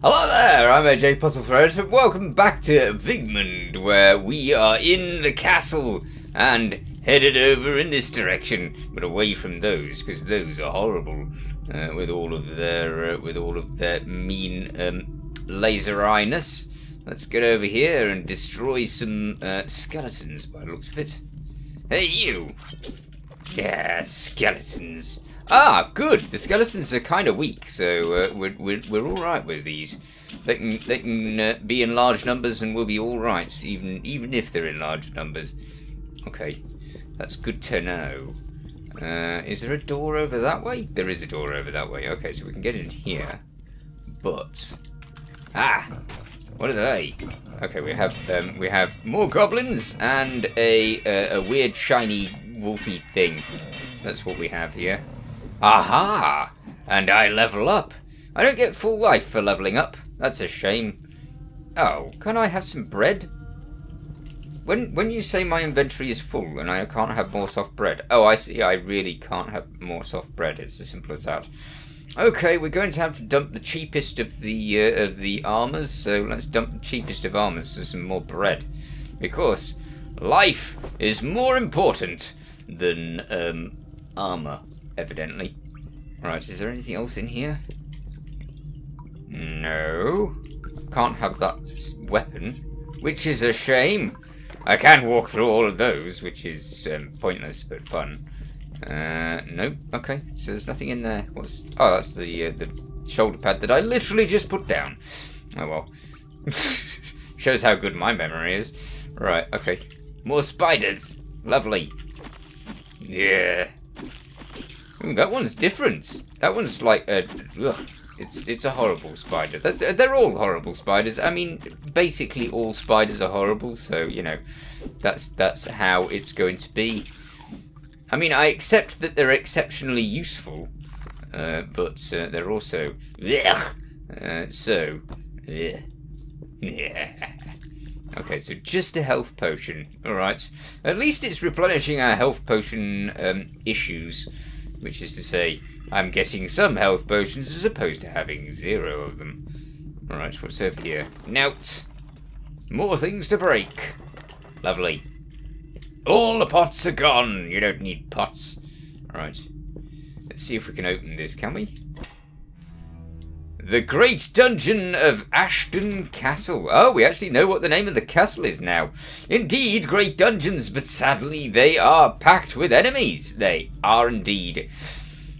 Hello there, I'm AJ PuzzleFerret, and welcome back to Vigmund, where we are in the castle and headed over in this direction, but away from those, because those are horrible, uh, with all of their uh, with all of their mean um, laser eyeness. Let's get over here and destroy some uh, skeletons, by the looks of it. Hey, you! Yeah, skeletons. Ah, good. The skeletons are kind of weak, so uh, we're, we're, we're all right with these. They can they can uh, be in large numbers, and we'll be all right, even even if they're in large numbers. Okay, that's good to know. Uh, is there a door over that way? There is a door over that way. Okay, so we can get in here. But ah, what are they? Okay, we have um, we have more goblins and a a weird shiny wolfy thing. That's what we have here. Aha! And I level up. I don't get full life for leveling up. That's a shame. Oh, can I have some bread? When when you say my inventory is full and I can't have more soft bread. Oh, I see. I really can't have more soft bread. It's as simple as that. Okay, we're going to have to dump the cheapest of the uh, of the armors. So let's dump the cheapest of armors for some more bread, because life is more important than um, armor evidently. Right, is there anything else in here? No. Can't have that weapon, which is a shame. I can walk through all of those, which is um, pointless but fun. Uh, nope. Okay, so there's nothing in there. What's? Oh, that's the uh, the shoulder pad that I literally just put down. Oh well. Shows how good my memory is. Right. Okay. More spiders. Lovely. Yeah. Ooh, that one's different. That one's like a. Ugh, it's it's a horrible spider. That's, they're all horrible spiders. I mean, basically all spiders are horrible. So you know, that's that's how it's going to be. I mean, I accept that they're exceptionally useful, uh, but uh, they're also. Uh, so. Yeah. Okay, so just a health potion. Alright. At least it's replenishing our health potion um, issues which is to say, I'm getting some health potions as opposed to having zero of them. Alright, what's over here? Nout! More things to break. Lovely. All the pots are gone. You don't need pots. Alright. Let's see if we can open this, can we? The Great Dungeon of Ashton Castle. Oh, we actually know what the name of the castle is now. Indeed, great dungeons, but sadly they are packed with enemies. They are indeed.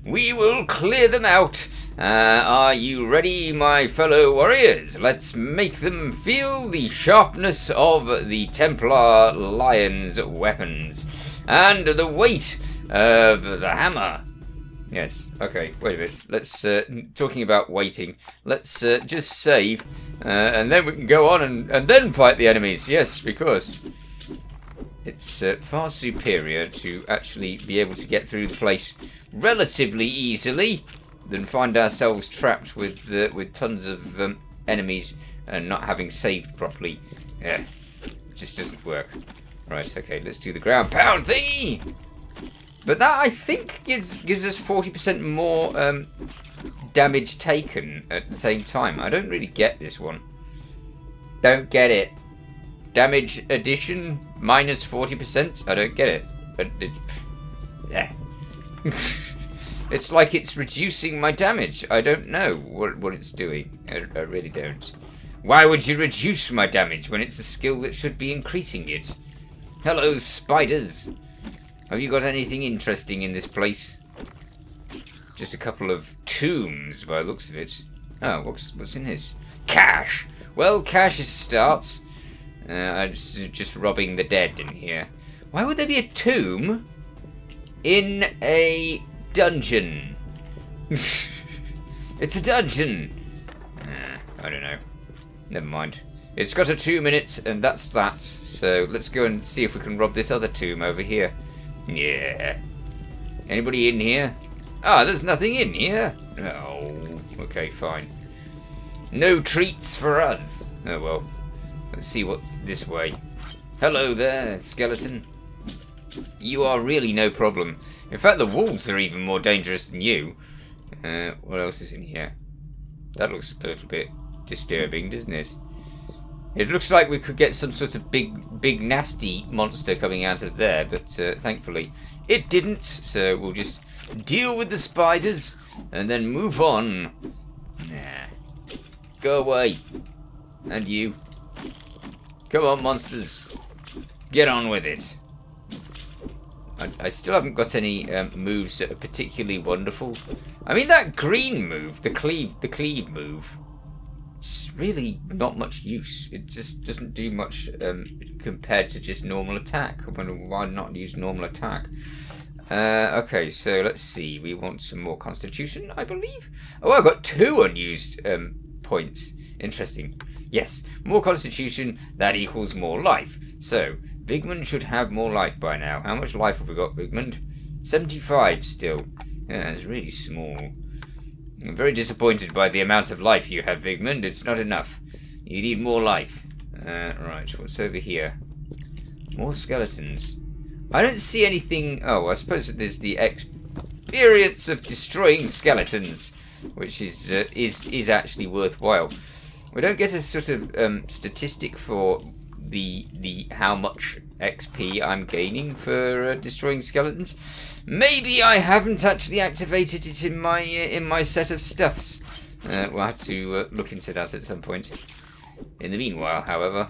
We will clear them out. Uh, are you ready, my fellow warriors? Let's make them feel the sharpness of the Templar Lion's weapons and the weight of the hammer. Yes. Okay. Wait a minute. Let's uh, talking about waiting. Let's uh, just save, uh, and then we can go on and and then fight the enemies. Yes, because it's uh, far superior to actually be able to get through the place relatively easily than find ourselves trapped with uh, with tons of um, enemies and not having saved properly. Yeah, just doesn't work. Right. Okay. Let's do the ground pound thingy. But that, I think, gives gives us 40% more um, damage taken at the same time. I don't really get this one. Don't get it. Damage addition minus 40%? I don't get it. It, yeah. it's like it's reducing my damage. I don't know what, what it's doing. I, I really don't. Why would you reduce my damage when it's a skill that should be increasing it? Hello, spiders. Have you got anything interesting in this place? Just a couple of tombs by the looks of it. Oh, what's, what's in this? Cash! Well, cash is starts. Uh, I'm just, just robbing the dead in here. Why would there be a tomb in a dungeon? it's a dungeon! Uh, I don't know. Never mind. It's got a two minutes, and that's that. So let's go and see if we can rob this other tomb over here. Yeah. Anybody in here? Ah, there's nothing in here. Oh, okay, fine. No treats for us. Oh well. Let's see what's this way. Hello there, skeleton. You are really no problem. In fact, the wolves are even more dangerous than you. Uh, what else is in here? That looks a little bit disturbing, doesn't it? It looks like we could get some sort of big, big nasty monster coming out of there, but uh, thankfully it didn't. So we'll just deal with the spiders and then move on. Nah. Go away. And you. Come on, monsters. Get on with it. I, I still haven't got any um, moves that are particularly wonderful. I mean, that green move, the cleave, the cleave move, it's really not much use. It just doesn't do much um, compared to just normal attack. Why not use normal attack? Uh, okay, so let's see. We want some more constitution, I believe. Oh, I've got two unused um, points. Interesting. Yes, more constitution, that equals more life. So, Vigmund should have more life by now. How much life have we got, Vigmund? 75 still. Yeah, it's really small. I'm very disappointed by the amount of life you have, Vigmund. It's not enough. You need more life. Uh, right, what's over here? More skeletons. I don't see anything... Oh, I suppose there's the experience of destroying skeletons, which is uh, is is actually worthwhile. We don't get a sort of um, statistic for the the how much XP I'm gaining for uh, destroying skeletons. Maybe I haven't actually activated it in my uh, in my set of stuffs. Uh, we'll have to uh, look into that at some point. In the meanwhile, however,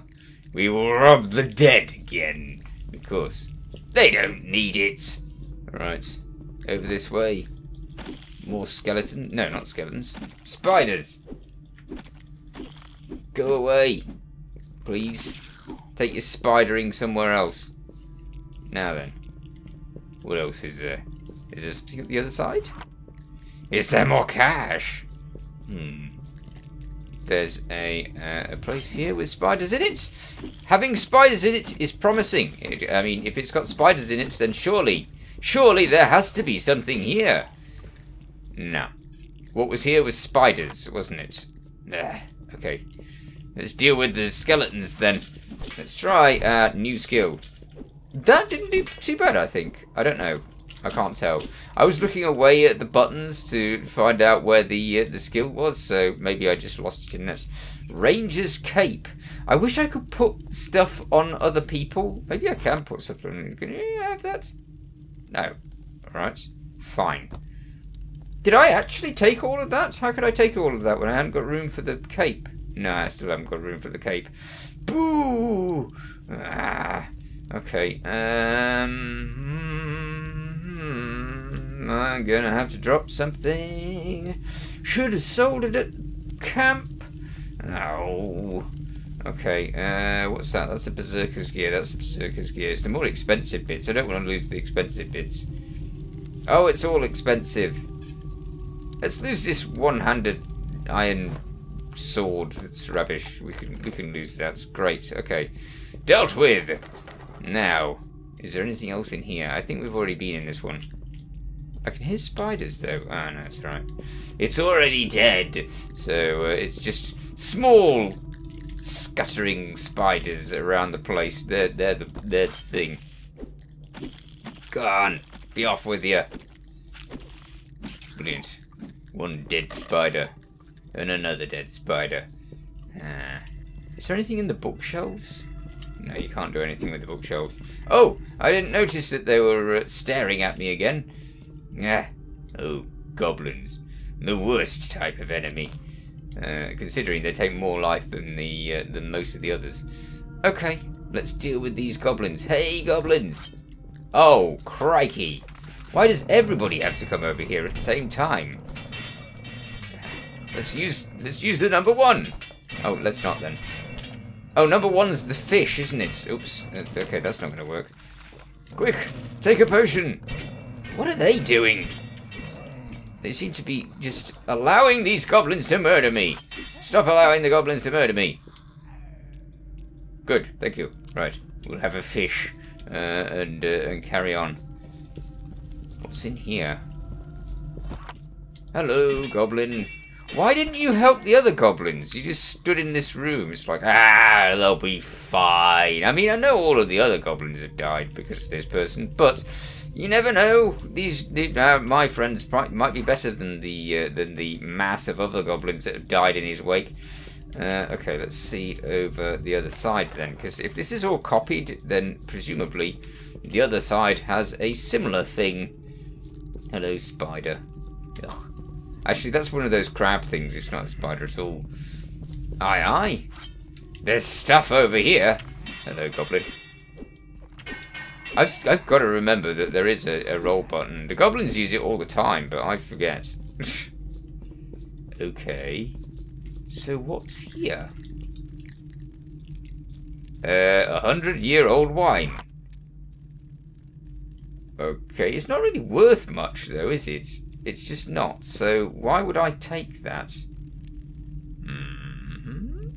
we will rob the dead again. Because they don't need it. Right, over this way. More skeleton. No, not skeletons. Spiders. Go away. Please. Take your spidering somewhere else. Now then. What else is there? Is this the other side? Is there more cash? Hmm. There's a, uh, a place here with spiders in it. Having spiders in it is promising. I mean, if it's got spiders in it, then surely, surely there has to be something here. No. What was here was spiders, wasn't it? Ugh. Okay. Let's deal with the skeletons then. Let's try uh, new skill. That didn't do too bad, I think. I don't know. I can't tell. I was looking away at the buttons to find out where the uh, the skill was, so maybe I just lost it in that. Ranger's Cape. I wish I could put stuff on other people. Maybe I can put stuff on. Can you have that? No. Alright. Fine. Did I actually take all of that? How could I take all of that when I hadn't got room for the cape? No, I still haven't got room for the cape. Boo! Ah. Okay. Um. Hmm, I'm gonna have to drop something. Should have sold it at camp. Oh. Okay, uh, what's that? That's the Berserker's gear. That's the Berserker's gear. It's the more expensive bits. I don't want to lose the expensive bits. Oh, it's all expensive. Let's lose this one-handed iron sword. It's rubbish. We can we can lose that. Great. Okay. Dealt with. Now, is there anything else in here? I think we've already been in this one. I can hear spiders though. Ah, no, that's right. It's already dead. So uh, it's just small scuttering spiders around the place. They're, they're, the, they're the thing. Go on. Be off with you. Brilliant. One dead spider. And another dead spider. Ah. Is there anything in the bookshelves? No, you can't do anything with the bookshelves. Oh, I didn't notice that they were uh, staring at me again. Ah, oh, goblins. The worst type of enemy. Uh, considering they take more life than the uh, than most of the others. Okay, let's deal with these goblins. Hey, goblins! Oh, crikey! Why does everybody have to come over here at the same time? Let's use let's use the number one. Oh, let's not then. Oh, number one's the fish, isn't it? Oops. Okay, that's not going to work. Quick, take a potion. What are they doing? They seem to be just allowing these goblins to murder me. Stop allowing the goblins to murder me. Good, thank you. Right, we'll have a fish uh, and uh, and carry on. What's in here? Hello, goblin. Why didn't you help the other goblins? You just stood in this room. It's like, ah, they'll be fine. I mean, I know all of the other goblins have died because of this person, but you never know. These uh, my friends might, might be better than the uh, than the mass of other goblins that have died in his wake. Uh, okay, let's see over the other side then, because if this is all copied, then presumably the other side has a similar thing. Hello, spider. Actually, that's one of those crab things. It's not a spider at all. Aye, aye. There's stuff over here. Hello, goblin. I've, I've got to remember that there is a, a roll button. The goblins use it all the time, but I forget. okay. So what's here? Uh, a hundred year old wine. Okay, it's not really worth much though, is it? It's just not. So why would I take that? Mm -hmm.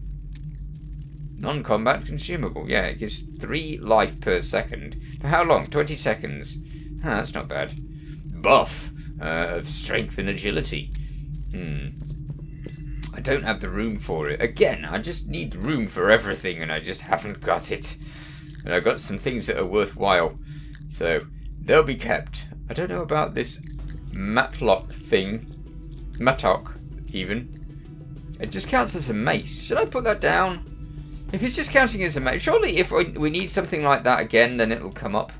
Non-combat consumable. Yeah, it gives three life per second. For how long? 20 seconds. Huh, that's not bad. Buff uh, of strength and agility. Hmm. I don't have the room for it. Again, I just need room for everything and I just haven't got it. And I've got some things that are worthwhile. So, they'll be kept. I don't know about this matlock thing. Mattock, even. It just counts as a mace. Should I put that down? If it's just counting as a mace, surely if we need something like that again, then it'll come up.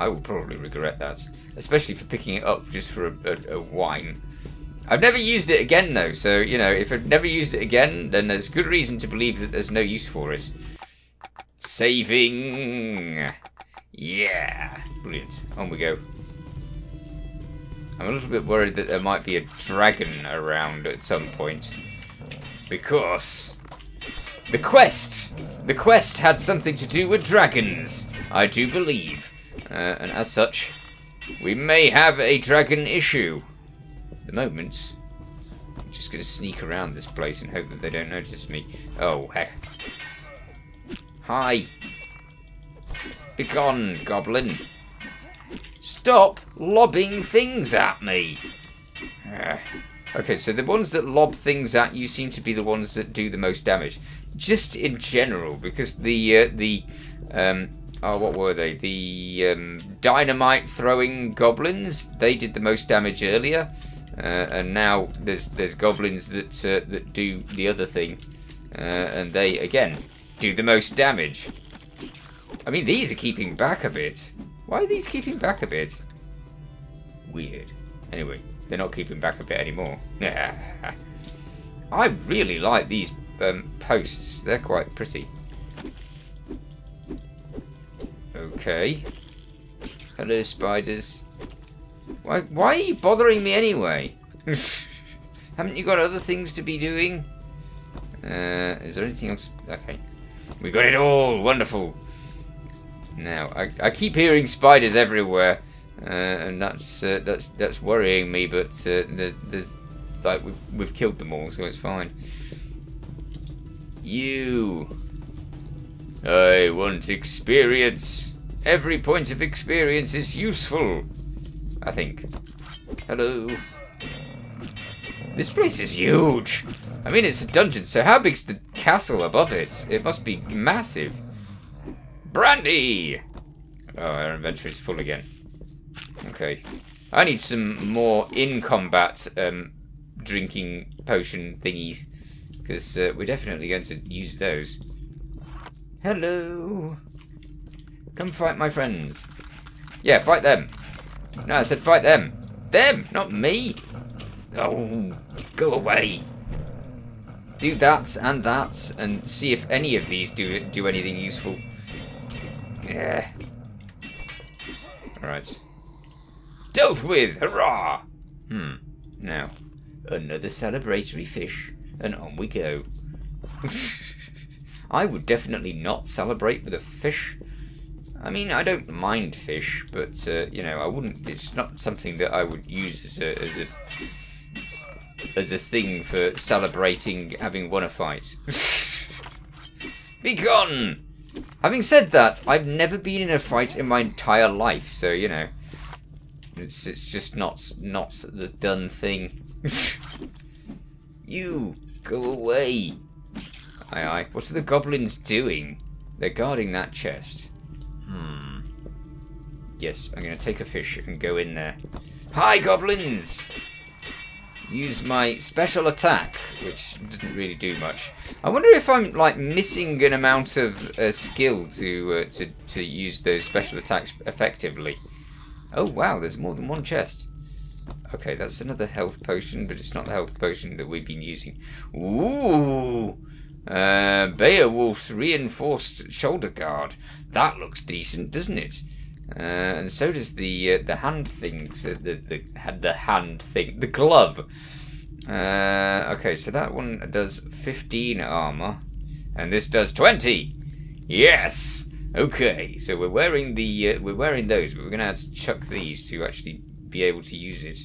I will probably regret that. Especially for picking it up just for a, a, a wine. I've never used it again though, so, you know, if I've never used it again, then there's good reason to believe that there's no use for it. Saving! Yeah! Brilliant. On we go. I'm a little bit worried that there might be a dragon around at some point. Because... The quest! The quest had something to do with dragons, I do believe. Uh, and as such, we may have a dragon issue At the moment, I'm just going to sneak around this place and hope that they don't notice me. Oh, heck. Hi. Begone, goblin. Stop lobbing things at me. Uh, okay, so the ones that lob things at you seem to be the ones that do the most damage. Just in general, because the, uh, the, um, oh, what were they? The um, dynamite throwing goblins, they did the most damage earlier. Uh, and now there's there's goblins that uh, that do the other thing, uh, and they again do the most damage. I mean, these are keeping back a bit. Why are these keeping back a bit? Weird. Anyway, they're not keeping back a bit anymore. I really like these um, posts. They're quite pretty. Okay. Hello, spiders. Why, why are you bothering me anyway? Haven't you got other things to be doing? Uh, is there anything else? Okay. We got it all! Wonderful! Now, I, I keep hearing spiders everywhere. Uh, and that's uh, that's that's worrying me, but uh, there's, there's like we've we've killed them all, so it's fine. You, I want experience. Every point of experience is useful. I think. Hello. This place is huge. I mean, it's a dungeon, so how big's the castle above it? It must be massive. Brandy! Oh, our inventory's full again. Okay. I need some more in-combat um, drinking potion thingies. Because uh, we're definitely going to use those. Hello. Come fight my friends. Yeah, fight them. No, I said fight them. Them, not me. Oh, go away. Do that and that, and see if any of these do do anything useful. Yeah. Alright. Dealt with! Hurrah! Hmm. Now, another celebratory fish, and on we go. I would definitely not celebrate with a fish I mean, I don't mind fish, but uh, you know, I wouldn't. It's not something that I would use as a as a as a thing for celebrating having won a fight. Be gone. Having said that, I've never been in a fight in my entire life, so you know, it's it's just not not the done thing. you go away. Aye aye. What are the goblins doing? They're guarding that chest. Hmm. Yes, I'm going to take a fish and go in there. Hi, goblins! Use my special attack, which didn't really do much. I wonder if I'm like missing an amount of uh, skill to uh, to to use those special attacks effectively. Oh wow, there's more than one chest. Okay, that's another health potion, but it's not the health potion that we've been using. Ooh, uh, Beowulf's reinforced shoulder guard. That looks decent, doesn't it? Uh, and so does the uh, the hand things. Uh, the the had the hand thing, the glove. Uh, okay, so that one does 15 armor, and this does 20. Yes. Okay, so we're wearing the uh, we're wearing those, but we're gonna have to chuck these to actually be able to use it.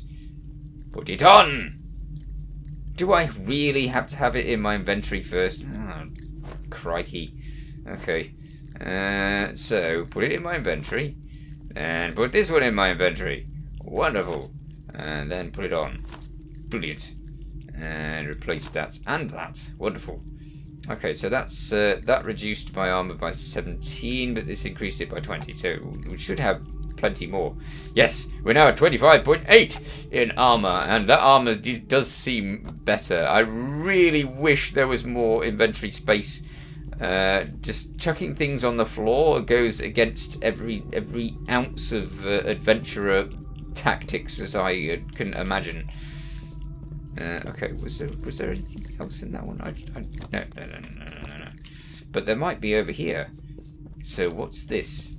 Put it on. Do I really have to have it in my inventory first? Oh, crikey. Okay. Uh, so, put it in my inventory. And put this one in my inventory. Wonderful. And then put it on. Brilliant. And replace that and that. Wonderful. Okay, so that's uh, that reduced my armor by 17, but this increased it by 20, so we should have plenty more. Yes, we're now at 25.8 in armor, and that armor does seem better. I really wish there was more inventory space uh, just chucking things on the floor goes against every every ounce of uh, adventurer tactics as I uh, can imagine. Uh, okay, was there was there anything else in that one? I, I, no, no, no, no, no, no. But there might be over here. So what's this?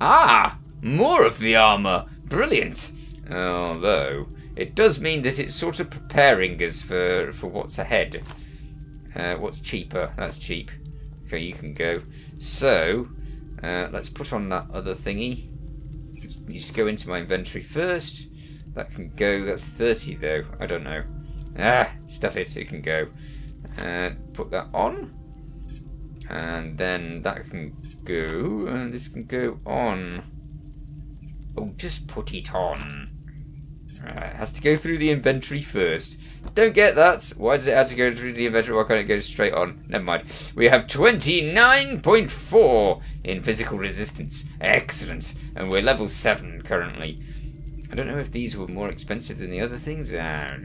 Ah, more of the armor. Brilliant. Although it does mean that it's sort of preparing us for for what's ahead. Uh, what's cheaper? That's cheap. Okay, you can go. So, uh, let's put on that other thingy. You just go into my inventory first. That can go. That's 30 though. I don't know. Ah, stuff it. It can go. Uh, put that on. And then that can go. And this can go on. Oh, just put it on. Right, has to go through the inventory first. Don't get that. Why does it have to go through the inventory? Why can't it go straight on? Never mind. We have 29.4 in physical resistance. Excellent. And we're level 7 currently. I don't know if these were more expensive than the other things. Ah,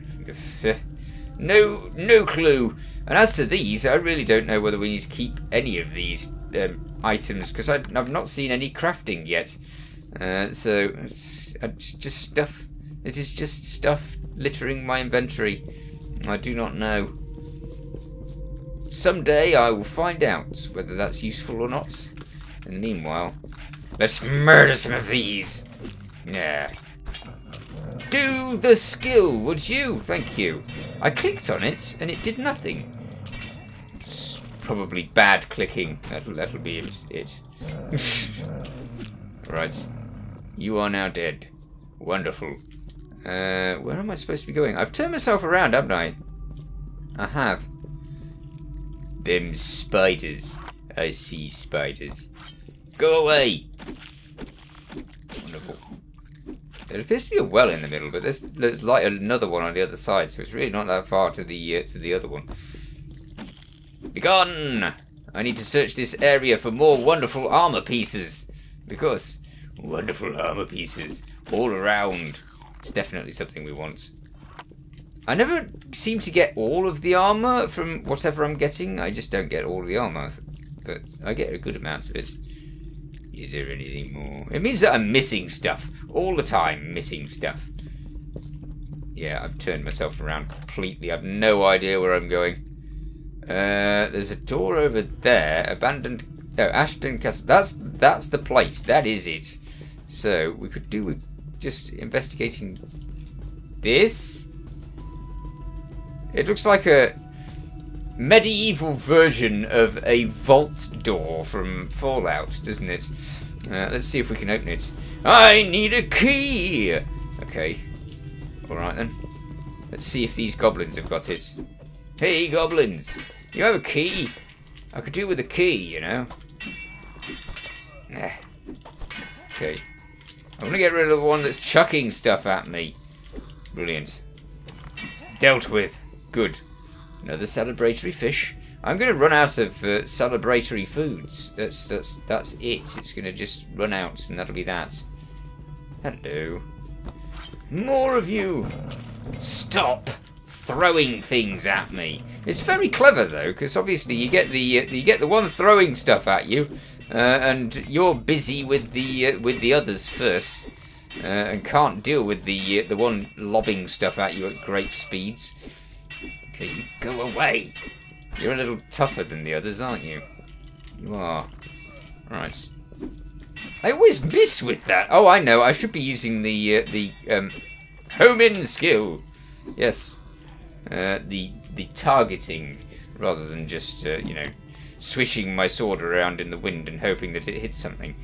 no, no clue. And as to these, I really don't know whether we need to keep any of these um, items because I've not seen any crafting yet. Uh, so it's, it's just stuff it is just stuff littering my inventory. I do not know. Someday I will find out whether that's useful or not. The meanwhile, let's murder some of these. Yeah. Do the skill, would you? Thank you. I clicked on it and it did nothing. It's probably bad clicking. That'll, that'll be it. right. You are now dead. Wonderful. Uh, where am I supposed to be going? I've turned myself around, haven't I? I have. Them spiders. I see spiders. Go away! Wonderful. There appears to be a well in the middle, but there's, there's like another one on the other side, so it's really not that far to the uh, to the other one. Begone! I need to search this area for more wonderful armor pieces. Because wonderful armor pieces all around. It's definitely something we want. I never seem to get all of the armor from whatever I'm getting. I just don't get all the armor. But I get a good amount of it. Is there anything more? It means that I'm missing stuff. All the time, missing stuff. Yeah, I've turned myself around completely. I've no idea where I'm going. Uh, there's a door over there. Abandoned... No, Ashton Castle. That's, that's the place. That is it. So, we could do with just investigating this. It looks like a medieval version of a vault door from Fallout, doesn't it? Uh, let's see if we can open it. I need a key! Okay. Alright then. Let's see if these goblins have got it. Hey, goblins! You have a key? I could do with a key, you know. Okay. I want to get rid of the one that's chucking stuff at me. Brilliant. Dealt with. Good. Another celebratory fish. I'm to run out of uh, celebratory foods. That's that's that's it. It's to just run out, and that'll be that. Hello. More of you. stop throwing things at me. It's very clever though, because obviously you get the uh, you get the one throwing stuff at you, uh, and you're busy with the uh, with the others first, uh, and can't deal with the uh, the one lobbing stuff at you at great speeds. Okay, you go away. You're a little tougher than the others, aren't you? You are. Right. I always miss with that. Oh, I know. I should be using the uh, the um, home in skill. Yes, uh, the the targeting rather than just you know swishing my sword around in the wind and hoping that it hits something.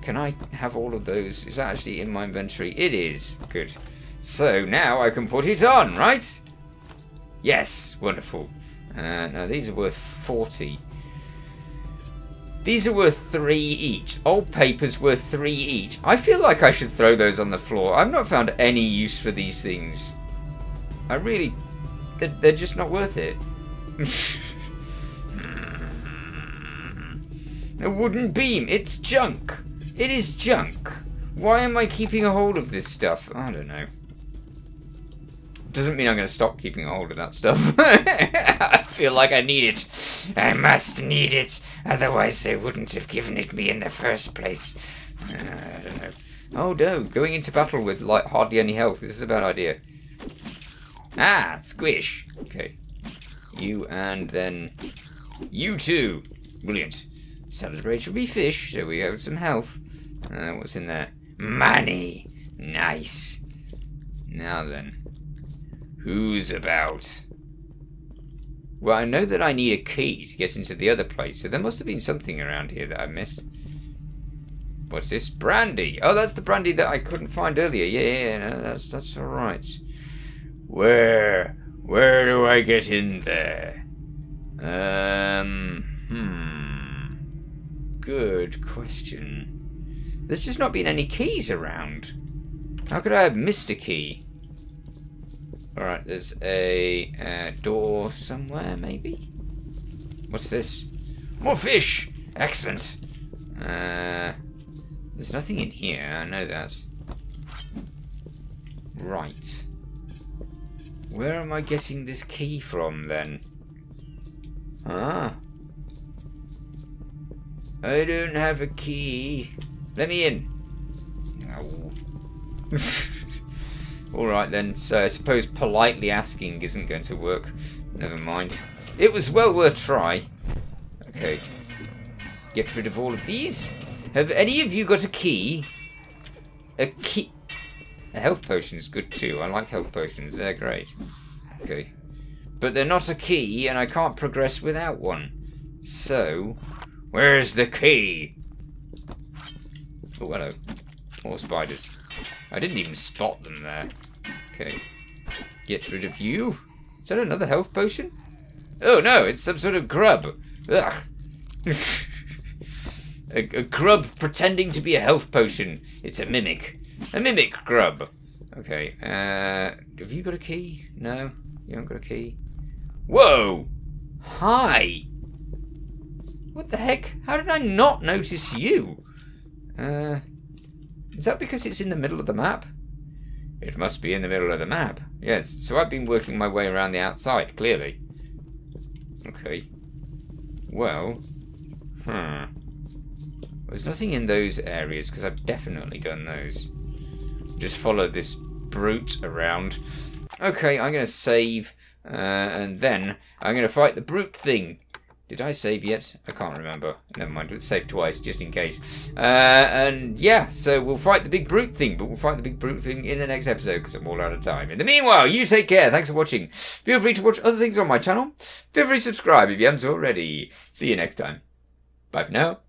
Can I have all of those? Is that actually in my inventory? It is. Good. So now I can put it on, right? Yes. Wonderful. Uh, now these are worth 40. These are worth three each. Old paper's worth three each. I feel like I should throw those on the floor. I've not found any use for these things. I really... They're, they're just not worth it. a wooden beam. It's junk. It is junk. Why am I keeping a hold of this stuff? I don't know. Doesn't mean I'm going to stop keeping a hold of that stuff. I feel like I need it. I must need it. Otherwise they wouldn't have given it me in the first place. Uh, I don't know. Oh no, going into battle with like hardly any health. This is a bad idea. Ah, squish. Okay. You and then you too. Brilliant. Celebrate be fish, so we have some health. Uh, what's in there? Money. Nice. Now then. Who's about? Well, I know that I need a key to get into the other place, so there must have been something around here that I missed. What's this? Brandy! Oh, that's the brandy that I couldn't find earlier. Yeah, yeah, yeah no, that's, that's alright. Where? Where do I get in there? Um, hmm. Good question. There's just not been any keys around. How could I have missed a key? Alright, there's a uh, door somewhere, maybe? What's this? More fish! Excellent! Uh, there's nothing in here, I know that. Right. Where am I getting this key from, then? Ah. I don't have a key. Let me in. Alright then, so I suppose politely asking isn't going to work. Never mind. It was well worth try. Okay. Get rid of all of these. Have any of you got a key? A key... A health potion is good too. I like health potions. They're great. Okay. But they're not a key, and I can't progress without one. So, where's the key? Oh, hello. More spiders. I didn't even spot them there. Okay. Get rid of you. Is that another health potion? Oh no, it's some sort of grub. Ugh. a, a grub pretending to be a health potion. It's a mimic. A mimic grub. Okay, uh, have you got a key? No? You haven't got a key? Whoa! Hi! What the heck? How did I not notice you? Uh, is that because it's in the middle of the map? It must be in the middle of the map. Yes, so I've been working my way around the outside, clearly. Okay. Well, hmm. There's nothing in those areas, because I've definitely done those. Just follow this brute around. Okay, I'm going to save, uh, and then I'm going to fight the brute thing. Did I save yet? I can't remember. Never mind, let's save twice, just in case. Uh, and yeah, so we'll fight the big brute thing, but we'll fight the big brute thing in the next episode, because I'm all out of time. In the meanwhile, you take care. Thanks for watching. Feel free to watch other things on my channel. Feel free to subscribe if you haven't already. See you next time. Bye for now.